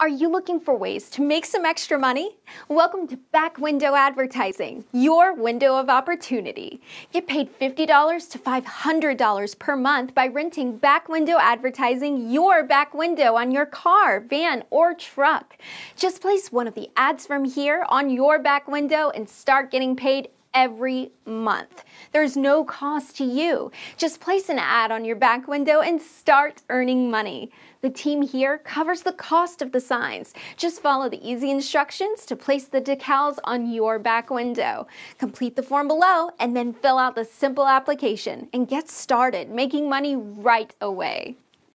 Are you looking for ways to make some extra money? Welcome to Back Window Advertising, your window of opportunity. Get paid $50 to $500 per month by renting back window advertising your back window on your car, van, or truck. Just place one of the ads from here on your back window and start getting paid every month. There's no cost to you. Just place an ad on your back window and start earning money. The team here covers the cost of the signs. Just follow the easy instructions to place the decals on your back window. Complete the form below and then fill out the simple application and get started making money right away.